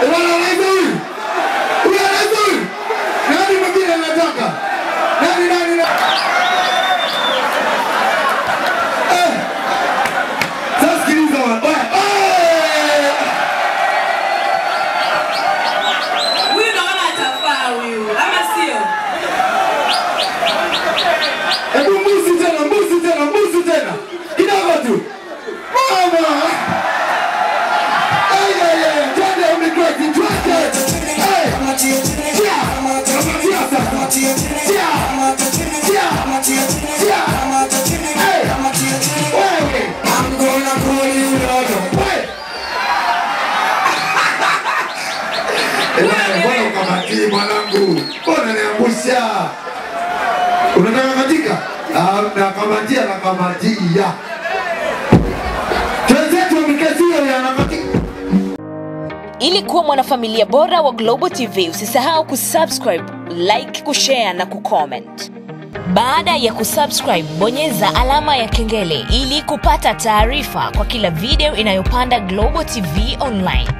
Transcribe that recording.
Bwana Yesu. Bwana Yesu. Nani mwingine anataka? Unaniangusha. Unataka katika? Nakamatia nakamatia. Ili kuwa mwanafamilia bora wa Global TV, usisahau kusubscribe, like, kushare na kucomment. Baada ya kusubscribe, bonyeza alama ya kengele ili kupata taarifa kwa kila video inayopanda Global TV Online.